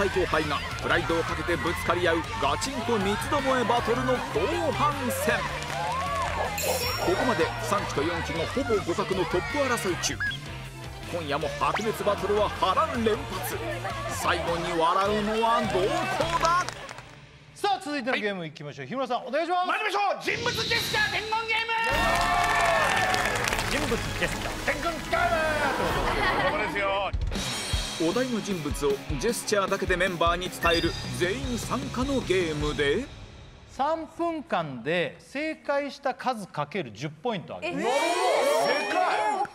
輩後輩がプライドをかけてぶつかり合うガチンコ三つどもえバトルの後半戦。ここまで3期と4期がほぼ互角のトップ争い中。今夜も白熱バトルは波乱連発。最後に笑うのはどこだ？さあ続いてのゲームいきましょう。日村さんお願いします。参りましょう。人物ジェスチャー伝言ゲーム。人物ジェスチャー。伝言ゲー。ムそうですよお題の人物をジェスチャーだけでメンバーに伝える全員参加のゲームで3分間で正解した数かける10ポイントあげるで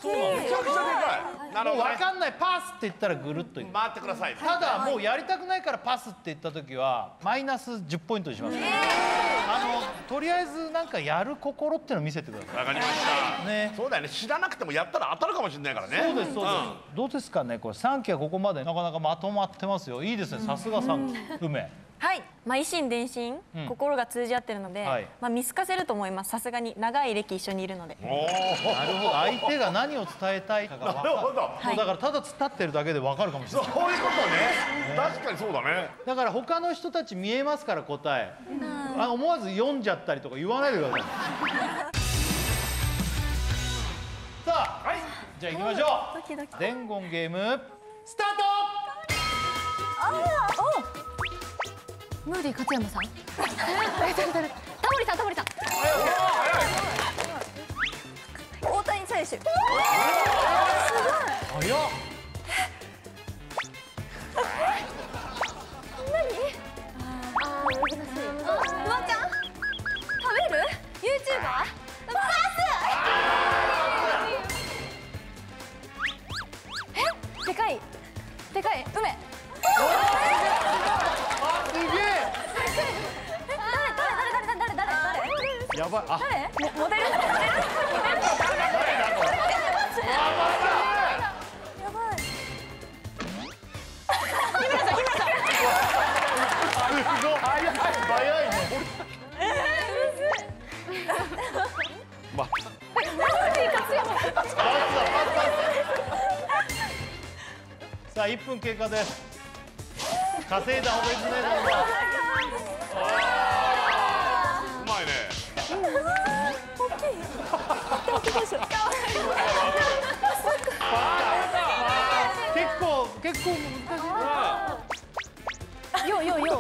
かいめちゃくちゃでかいなるもうほどね分かんない。パスって言ったらぐるっと回ってください。ただもうやりたくないからパスって言った時はマイナス10ポイントにします、あのとりあえずなんかやる心っていうのを見せてくださわかりました。いね。そうだよね。知らなくてもやったら当たるかもしれないからね。そうですそうです、どうですかねこれ。3期はここまでなかなかまとまってますよ。いいですね。さすが3期梅はい、まあ、一心伝心、うん。心が通じ合ってるので、はい。まあ、見透かせると思います。さすがに長い歴一緒にいるので。おおなるほど。相手が何を伝えたいかが分かる。なるほど。だからただ突っ立ってるだけで分かるかもしれない。そういうことね。確かにそうだね。だから他の人たち見えますから答え。あ思わず読んじゃったりとか言わないでくださいさあ、はい。じゃあ行きましょドキドキ。う伝言ゲーム。スタームーディ勝山 さん。タモリさんタモリさん。大谷選手ト早っモデルモデルモデルやばいすごい早い早いねまさあ1分経過です稼いだ方がいいですね結構結構難しい。よよよ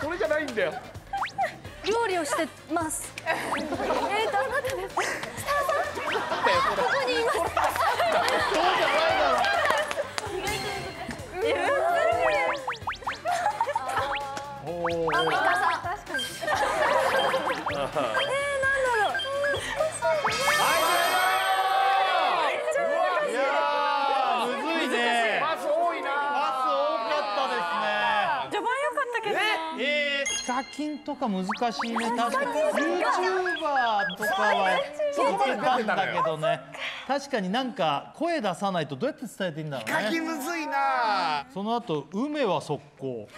それじゃないんだよ。料理をしてます。えーとあなたです設楽さん。ここにいます。ヒカキンとか難しいね。確かに。YouTuber とかは出てたんだけどね。確かになんか声出さないとどうやって伝えていいんだろう書きねむずいな。その後梅は速攻。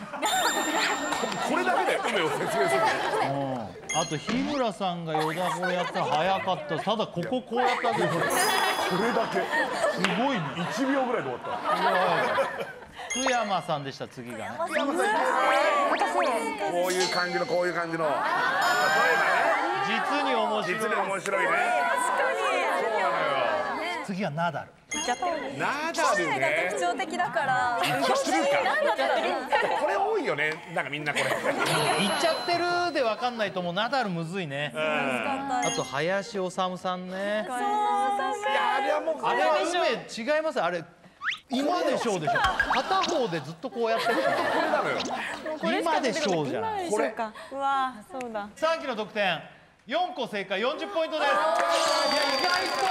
これだけで梅を説明するうん。あと日村さんがヨダコやったら早かった。ただこここうやっただけでこれだけ。すごいね。1秒ぐらいで終わった。山さんでした次がねこういう感じのこういう感じの。例え実に面ばね実白いに面白いね。そうなのよ次はナダル。ナダル。ね特徴的だから。一応する。かこれ多いよね。なんかみんなこれ。言っちゃってるでわかんないともう。ナダルむずいね。あと林修さんね。いやあれはもうあれは梅違います。あれ今でしょうでしょ片方でずっとこうやってるこれなのよ今でしょうじゃないこれうわそうだ。3期の得点。4個正解40ポイントです。いや意外と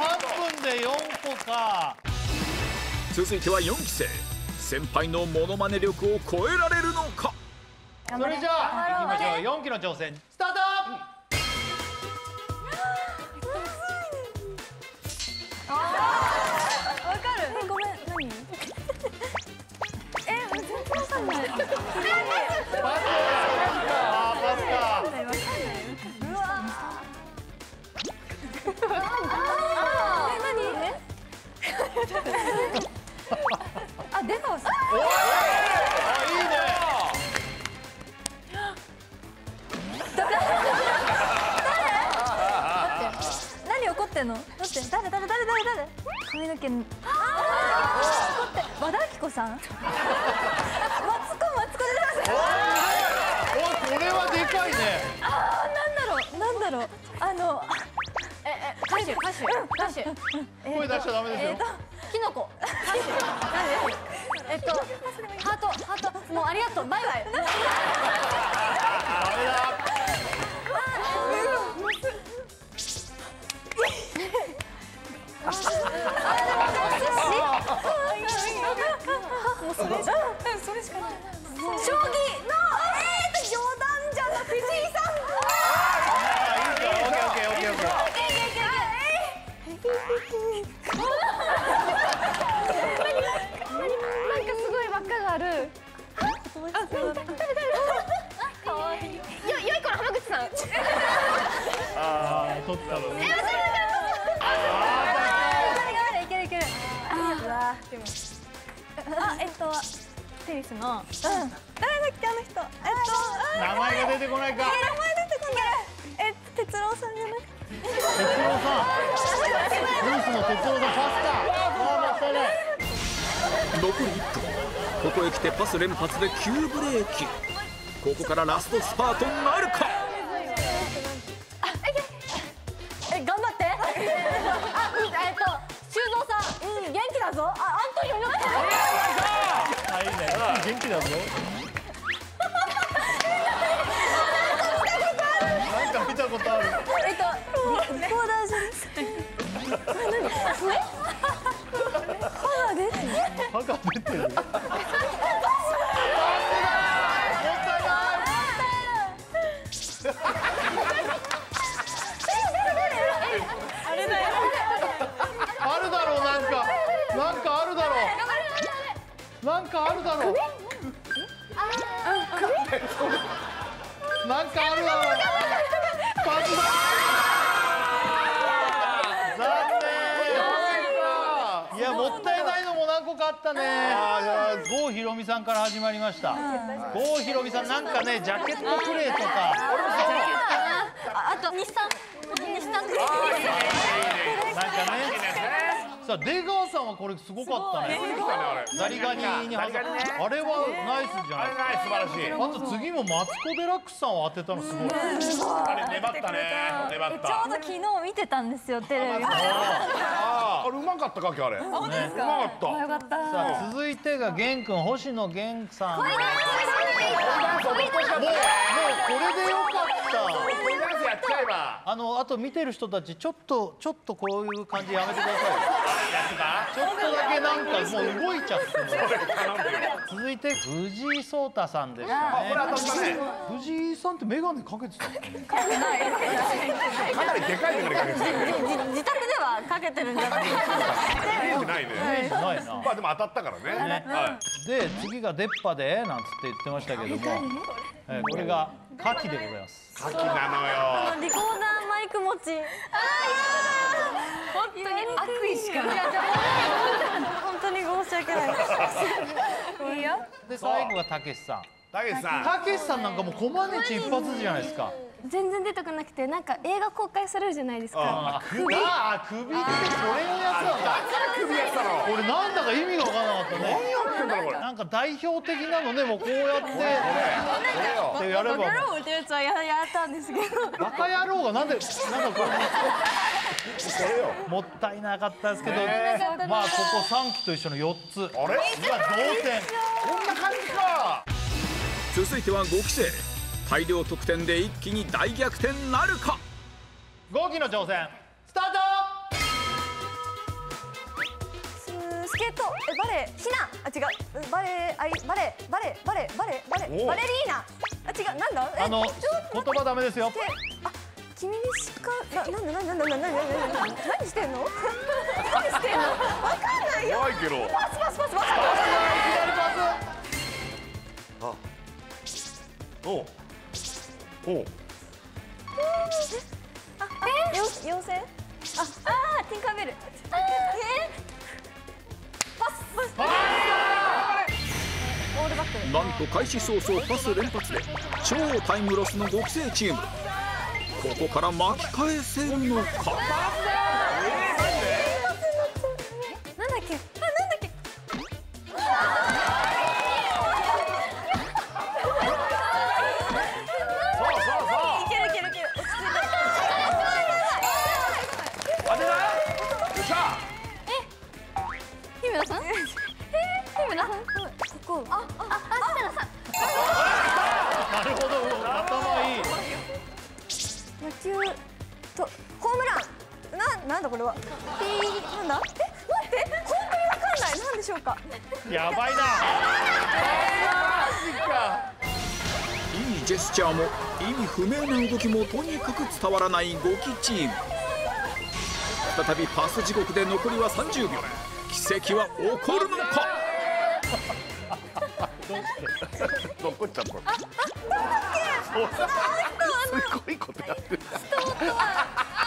3分で4個か。続いては4期生。先輩のモノマネ力を超えられるのか？それじゃあ行きましょう。4期の挑戦スタート。わかあ出川さんあいいねってんの待って誰誰誰誰誰？髪の毛。ああ和田アキ子さん？歌手歌手。声出しちゃダメですよ。歌手。えっとハートハート。もうありがとう。バイバイ。ダメだ。もうそれしかそれしかない。将棋ス連発で急ブレーキ。ここからラストスパートなるか？え頑張って。あうんえっと修造さんうん元気だぞ。あアントニオ猪木。さんあいいね。元気だぞ。なんか見たことある。えっとコーダージュです歯が出てる歯が出てるかあるだろうなんかあるだろうパスだ残念いやもったいないのも何個かあったね。郷ひろみさんから始まりました郷ひろみさんなんかね。ジャケットプレーとかああと日産日産クリーなんかね。さあ出川さんはこれすごかったね。ザリガニに挟んザリガニね。あれはナイスじゃないあれない素晴らしい。あと次もマツコ・デラックスさんを当てたのすごい。あれ粘ったね。粘っえちょたうど昨日見てたんですよテレビ。あああれうまかったかきあれ。うまかった。よかった。さあ続いてが玄君星野源さん。もうもうこれでよあのあと見てる人たちちょっとちょっとこういう感じやめてくださいちょっとだけなんかもう動いちゃって続いて藤井聡太さんで。したね藤井さんって眼鏡かけてたっけかなりでかい眼鏡かけてたよ自宅ではかけてるんじゃないないねまあでも当たったからねねはい。で次が出っ歯でなんつって言ってましたけども、えーこれが牡蠣でございます。牡蠣なのよ。リコーダーマイク持ち本当に悪意しかない。本当に申し訳ない。よ。で最後がたけしさん。たけしさん。たけしさんなんかもうコマネチ一発じゃないですか。全然出たくなくてなんか映画公開されるじゃないですか。あ首あ首ってそれのやつなんだ。首やったの。俺なんだか意味が分からなかったね。何やってんだろこれ。なんか代表的なのねもうこうやって。ってやれば。バカ野郎ってやつはややったんですけど。バカ野郎がなんでなんかここれ。もったいなかったですけど。ねまあここ3期と一緒の4つ。あれ？うわ同点。こんな感じか。続いては5期生。大量得点で一気に大逆転なるか？5期の挑戦スタースケート。えバレエひな。あ違う。バレエあいバレエバレエバレエバレエバレエおバレリーナ。あ違う。なんだ？えトあの言葉ダメですよ。あ君にしかななんだなんだなんだなんだなんだ何してんの？何してんの？わかんないよ。怖いけど。パスパスパスパス。左パおう。おうなんと開始早々パス連発で超タイムロスの5期生チーム。ここから巻き返せるのか？んだこれは。ピーなんだ。え待って本当にわかんないなんでしょうか。やばいな。いいジェスチャーも意味不明な動きもとにかく伝わらない5期チーム。再びパス地獄で残りは30秒。奇跡は起こるのか。どっこいったこれすごいことやって？るス芦田愛菜ち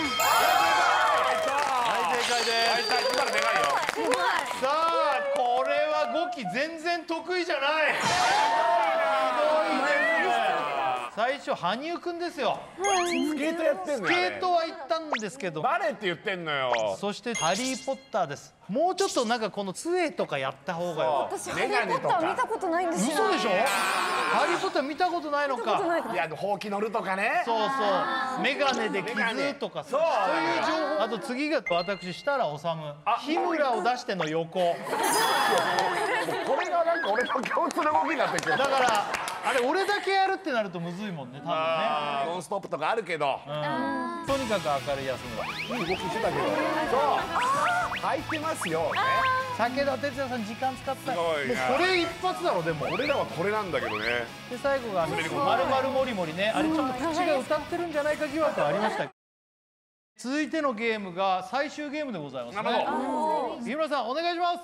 ゃんはい。正解です大体今の願いよさあこれは5期全然得意じゃな い最初羽生くんですよスケー。トやってんスのよケー。トはたんですけど。バレーって言ってんのよ。そして「ハリー・ポッター」です。もうちょっとなんかこの杖とかやった方がよ私メガネとか見たことないんですよ嘘でしょ？ハリー・ポッター見たことないのか？いやほうき乗るとかね。そうそう。メガネで傷とかそうそういう情報。あと次が私設楽治日村を出しての横。これがなんか俺の共通の動きになってるけどだからあれ俺だけやるってなるとむずいもんね多分ね。ノンストップとかあるけど。うん。とにかく明るい安村いい動きしてたけど。そう。入ってますよ。ね武田鉄矢さん時間使った。すごい。ねもうこれ一発だろでも。俺らはこれなんだけどね。で最後が「まるまるもりもり」ね。あれちょっと口が歌ってるんじゃないか疑惑ありました。続いてのゲームが最終ゲームでございますなるねほ日村さんお願いします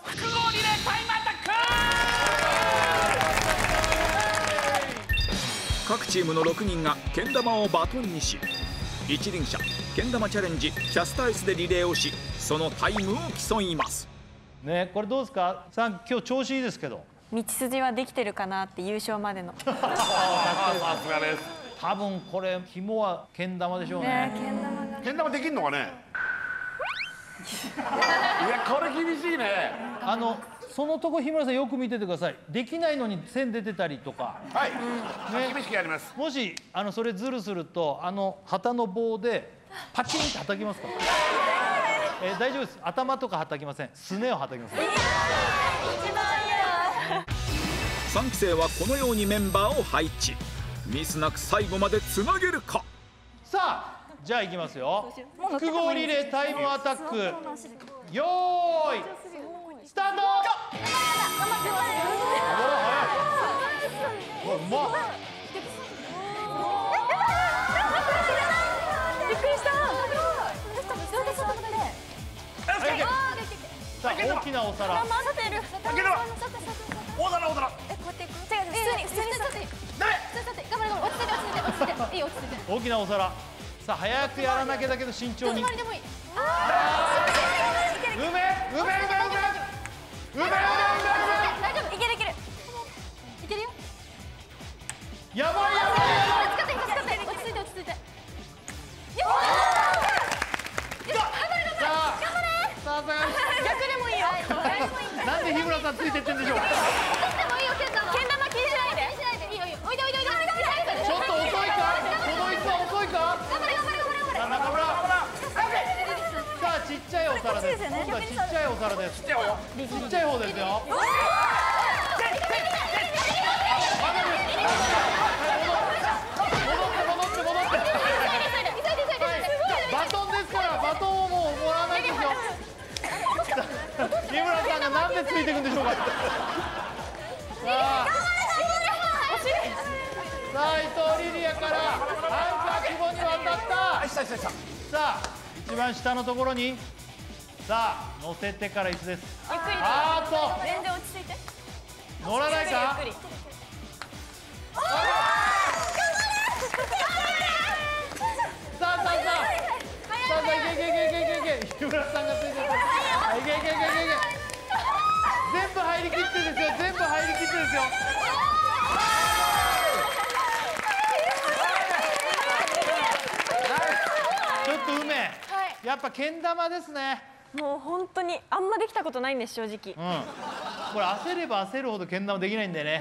各チームの6人がけん玉をバトンにし一輪車けん玉チャレンジキャスター S でリレーをしそのタイムを競います。ねこれどうですか？さん今日調子いいですけど。道筋はできてるかなって優勝までの。さすがです。多分これ肝はけん玉でしょうね。けん玉できんのかね？これ厳しいね。あのそのとこ日村さんよく見ててください。できないのに線出てたりとか。はい。ね。厳しくやります。もしあのそれズルするとあの旗の棒でパチンって叩きますか？えー。大丈夫です。頭とか叩きません。すねを叩きます。3期生はこのようにメンバーを配置。ミスなく最後までつなげるか。さあじゃあいきますよ。複合リレータイムアタックよーいスタート。びっくりしたささ大きなお皿。大皿大皿えこうやっていく違う普通に普通に座ってダメ座って頑張れ頑張れ落ち着いて落ち着いて落ち着いていいよ落ち着いて大きなお皿。さあ早くやらなきゃだけど慎重に。隣うめうめうめうめうめうめうう大丈夫いけるいけるいけるよ。やばいやばい使って落ち着いて。落ち着いてよし頑張れ逆でもいいよなで日村さんついて。ってんでしょうお皿です。今度はちっちゃいお皿です。ちっちゃい方よちっちゃい方ですよ。戻って戻って戻って急いで急いで急いで急いでバトンですから。バトンをもうもらわないですよ。日村さんがなんでついていくんでしょうか。さあさあ伊藤リリアからアンカー久保に渡った。さあ一番下のところにさあ乗せてから椅子です。ゆっくり。あーっと。全然落ち着いて。乗らないか？ゆっくり。さあさあさあ。さあさあいけいけいけいけいけいけ日村さんがついてるあいけいけいけいけいけ。全部入りきってですよ。全部入りきってですよ。ちょっと梅、やっぱけん玉ですねもう本当にあんまできたことないんです正直。うん。これ焦れば焦るほどけん玉できないんだよね、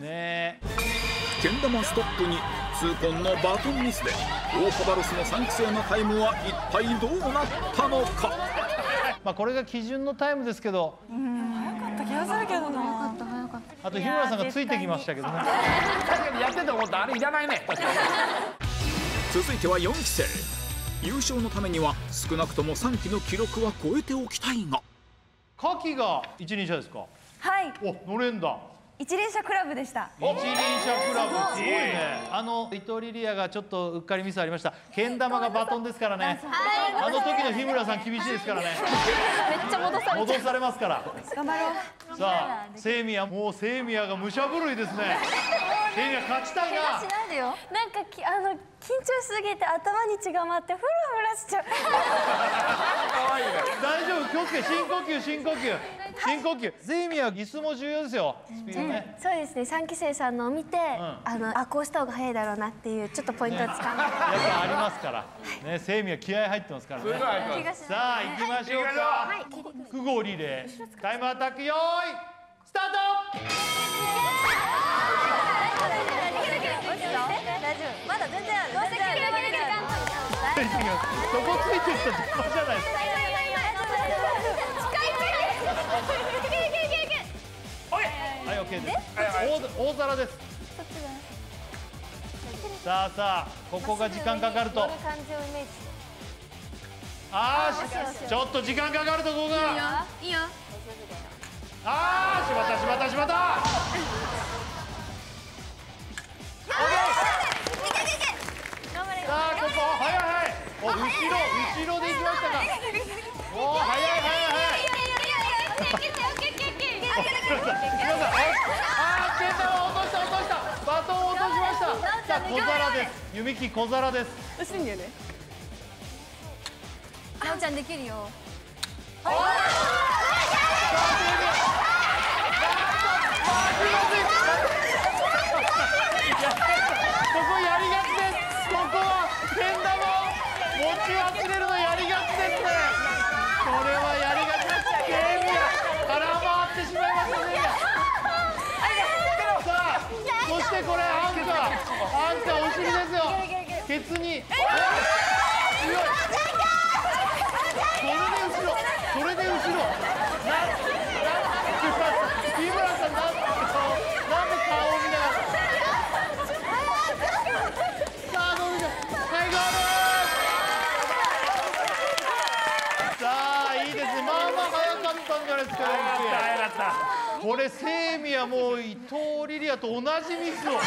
ね。えけん玉ストップに痛恨のバトンミスで大幅ロスの3期生のタイムは一体どうなったのか。まあこれが基準のタイムですけど。気がするけどな。あと日村さんがついてきましたけどね。確かにやってて思ったあれいらないね。続いては4期生優勝のためには少なくとも3期の記録は超えておきたいが。カキが一輪車ですか？はい。お乗れんだ一輪車クラブでした。一輪車クラブすごいね。あの伊藤リリアがちょっとうっかりミスありました。けん玉がバトンですからね。あの時の日村さん厳しいですからね。めっちゃ戻され戻されますから。頑張ろう。さあセイミヤもうセイミヤが武者震いですね。セイミヤ勝ちたいな。しないでよ。なんかきあの緊張しすぎて頭に血が回ってフラフラしちゃう。大丈夫？気をつけ。深呼吸深呼吸深呼吸。セイミヤ椅子も重要ですよ。スピードね。そうですね。3期生さんのを見て、あのあこうした方が早いだろうなっていうちょっとポイントをつかんで、やっぱありますから。ねセイミヤ気合入ってますからね。さあ行きましょうか。複合リレータイムアタック用意スター大丈夫。まだ全然ある。そこついてると邪魔じゃないですかはい、オッケーです。大大皿です。さあさあ、ここが時間かかると。あーし、ちょっと時間かかるとここが。いいよあー、しまったしまったしまった。さあ、ここ、はいはいはい。お、後ろ、後ろで行きましたか。お、早い早い早い。皆さん、あー、けん玉落とした落とした。バトン落としました。さあ、小皿です。弓木小皿です。薄いんだよねなおちゃんできるよここやりがちです。ここはけん玉を持ち忘れるのやりがちですね。これはやりがちです。ゲームが空回ってしまいましたね。さあ、そしてこれアンカー、アンカーお尻ですよ。ケツに。それ？で後ろ、それで後ろ。な、な、日村さんなんで顔、なんで顔を見ながら。さあどうでしょう最後ですさあいいですね。まあまあ早かったんじゃないですか早かった。これセイミはもう伊藤リリアと同じミスを。この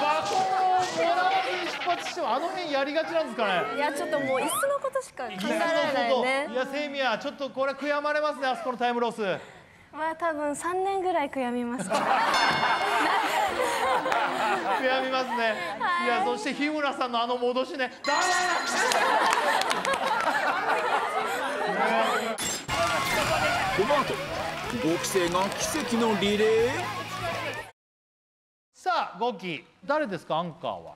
バトンをもらわずに出発してもあの辺やりがちなんですかね。いやちょっともう椅子のことしか考えいやられないよね。いやセイミはちょっとこれ悔やまれますねあそこのタイムロス。まあ多分3年ぐらい悔やみます。悔やみますね、い、やそして日村さんのあの戻しね。ダメこの後5期生が奇跡のリレーさあ5期誰ですか？アンカーは。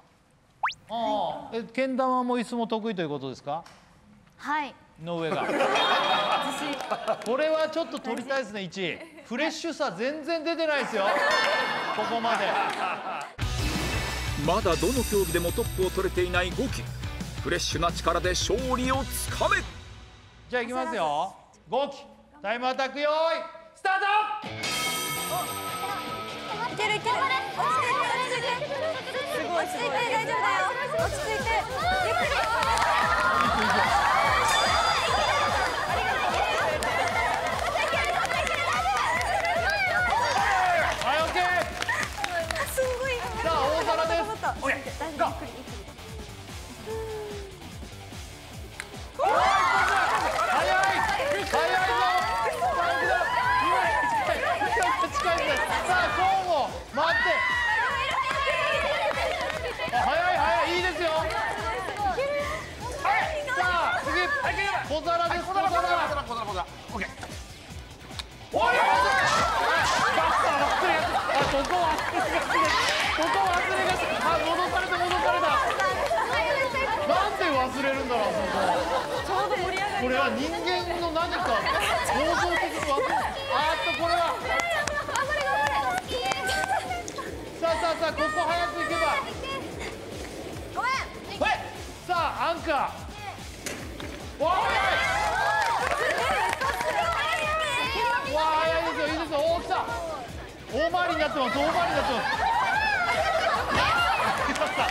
ああえけん玉も椅子も得意ということですか？はい。の上が。これはちょっと取りたいですね1位。フレッシュさ全然出てないですよ。ここまで。まだどの競技でもトップを取れていない5期フレッシュな力で勝利をつかめ。じゃあいきますよ。5期タイムアタック用意。スタートるいける落ち着いて落ち着いて落ち着いて大丈夫だよ落ち着いてゆっくりはいオッケーすごいさあ大皿です。大丈夫ゆっくり小皿です小皿小皿小皿小皿オッケーおいあここ忘れがちここ忘れがちあ戻された戻されたなんで忘れるんだろうそここれは人間の何か構造的に忘れあーっとこれはさあさあさあここ早く行けばごめんはいさあアンカーわあ早いわあ早いですよい。いですよおお来た大回りになってます大回りになってます来ました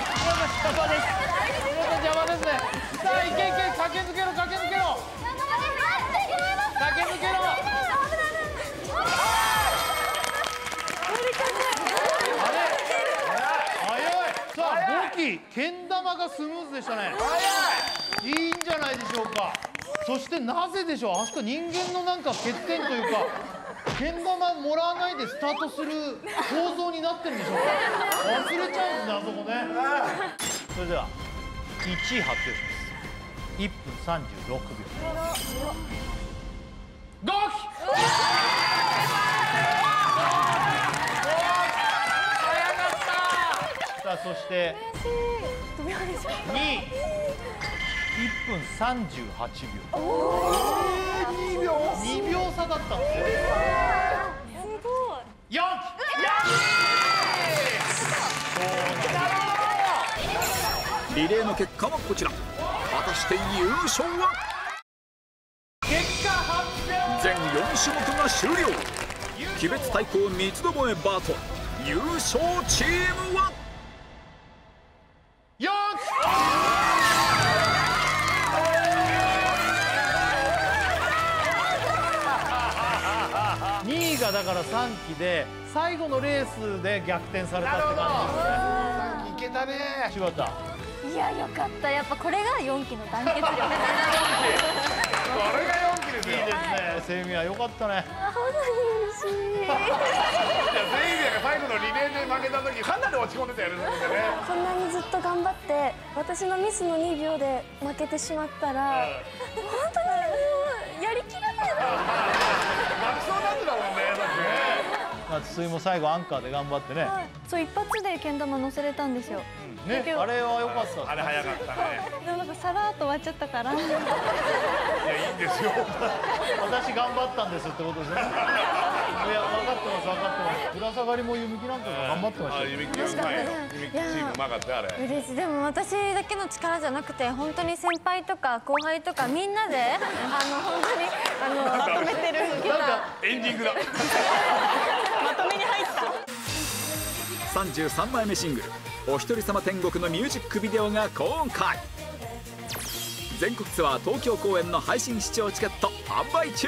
邪魔です邪魔ですねさあいけいけ駆け抜けろ駆け抜けろ駆け抜けろあれ早いさあ5期けん玉がスムーズでしたね。い。いんじゃないでしょうか。そしてなぜでしょう。あそこ人間のなんか欠点というかけん玉もらわないでスタートする構造になってるんでしょうか。忘れちゃうんですねあそこね。それでは1位発表します。1分36秒。5期あそして2位1分38秒。2秒。2秒差だったんですよ。4期リレーの結果はこちら。果たして優勝は？結果発表。全4種目が終了。鬼別対抗三つどもえバトル。優勝チームは？だから3期で最後のレースで逆転されたって感いけたね。じですね柴田いやよかった。やっぱこれが4期の団結力これが4期ですよいいですねセイミは良かったね。本当に嬉しいいやゼイビアが最後のリレーで負けた時かなり落ち込んでたよねそこでね。こんなにずっと頑張って私のミスの2秒で負けてしまったら本当にもうやりきらない泣きそうになってたもんねだって筒井も最後アンカーで頑張ってねそう一発でけん玉乗せれたんですよ。ね。あれは良かったあれ早かったね。でもなんかさらっと終わっちゃったから。いやいいんですよ。私頑張ったんですってことですね。いや分かってます分かってます。ぶら下がりも弓木なんかが頑張ってましたよ。あゆみきうまいよゆみきチームうまかったよあれ。嬉しい。でも私だけの力じゃなくて本当に先輩とか後輩とかみんなであの本当にあのまとめてる受けた。エンディングだ33枚目シングル『おひとりさま天国』のミュージックビデオが公開全国ツアー東京公演の配信視聴チケット販売中。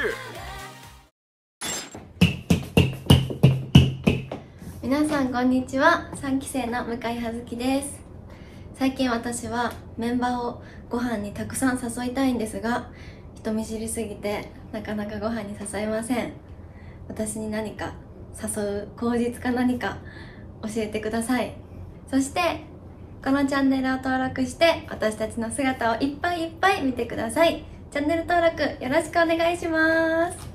皆さんこんにちは。3期生の向井葉月です。最近私はメンバーをご飯にたくさん誘いたいんですが人見知りすぎてなかなかご飯に誘えません。私に何か誘う口実か何か教えてください。そしてこのチャンネルを登録して私たちの姿をいっぱいいっぱい見てください。チャンネル登録よろしくお願いします。